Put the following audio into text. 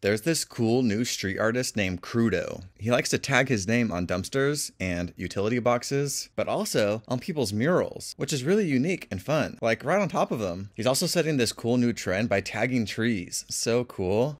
There's this cool new street artist named Krudo. He likes to tag his name on dumpsters and utility boxes, but also on people's murals, which is really unique and fun. Like right on top of them. He's also setting this cool new trend by tagging trees. So cool.